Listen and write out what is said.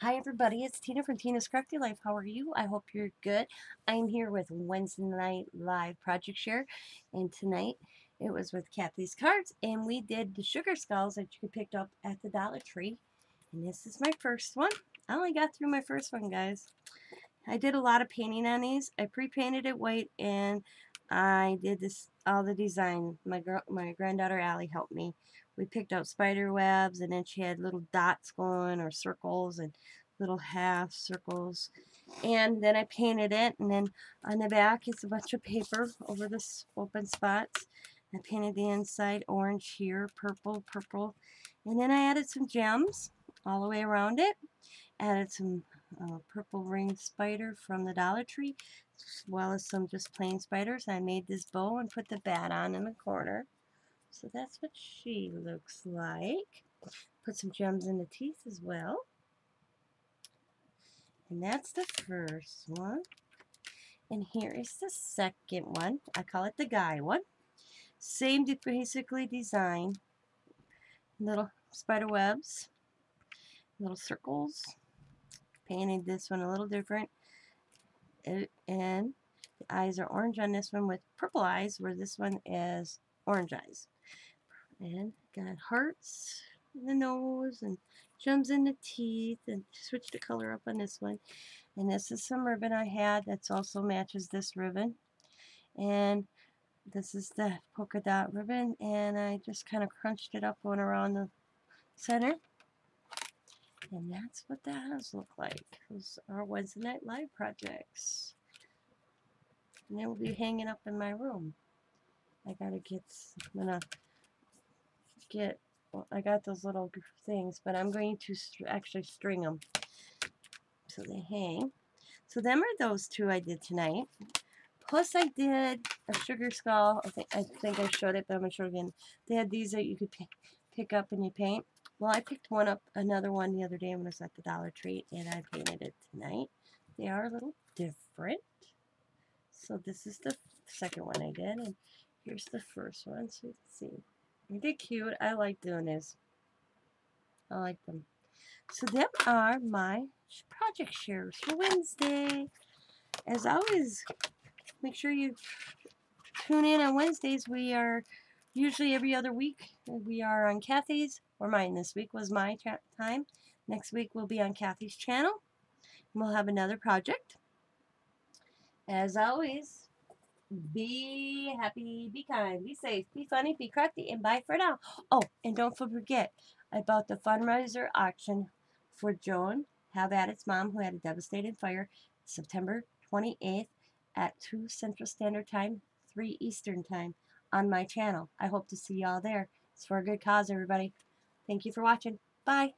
Hi everybody, it's Tina from Tina's Crafty Life. How are you? I hope you're good. I'm here with Wednesday Night Live Project Share, and tonight it was with Kathy's Cards, and we did the sugar skulls that you could pick up at the Dollar Tree. And this is my first one. I only got through my first one, guys. I did a lot of painting on these. I pre-painted it white, and I did this all the design. My girl, my granddaughter Allie helped me. We picked out spider webs and then she had little dots going or circles and little half circles. And then I painted it and then on the back it's a bunch of paper over the open spots. I painted the inside orange here purple purple. And then I added some gems all the way around it. Added some purple ring spider from the Dollar Tree as well as some just plain spiders I made this bow and put the bat on in the corner so that's what she looks like. Put some gems in the teeth as well. And that's the first one. And here is the second one. I call it the guy one. Same basically design. Little spider webs. Little circles. Painted this one a little different. And the eyes are orange on this one with purple eyes, where this one is orange eyes. And got hearts in the nose and gems in the teeth and switched the color up on this one. And this is some ribbon I had that's also matches this ribbon. And this is the polka dot ribbon and I just kind of crunched it up on around the center. And that's what that has looked like. Those are Wednesday Night Live projects. And they will be hanging up in my room. I gotta get, I'm gonna get, well, I got those little things, but I'm going to st actually string them so they hang. So them are those two I did tonight. Plus I did a sugar skull. I think I, think I showed it, but I'm going to show it again. They had these that you could pick up and you paint. Well, I picked one up, another one the other day when I was at the Dollar Tree, and I painted it tonight. They are a little different. So this is the second one I did, and here's the first one, so you can see. They're cute. I like doing this. I like them. So them are my project shares for Wednesday. As always, make sure you tune in on Wednesdays. We are usually every other week. Uh, we are on Kathy's, or mine this week was my time. Next week we'll be on Kathy's channel. And we'll have another project. As always, be happy, be kind, be safe, be funny, be crafty, and bye for now. Oh, and don't forget about the fundraiser auction for Joan Have at its mom, who had a devastating fire, September 28th at 2 Central Standard Time, 3 Eastern Time on my channel. I hope to see y'all there. It's for a good cause, everybody. Thank you for watching. Bye.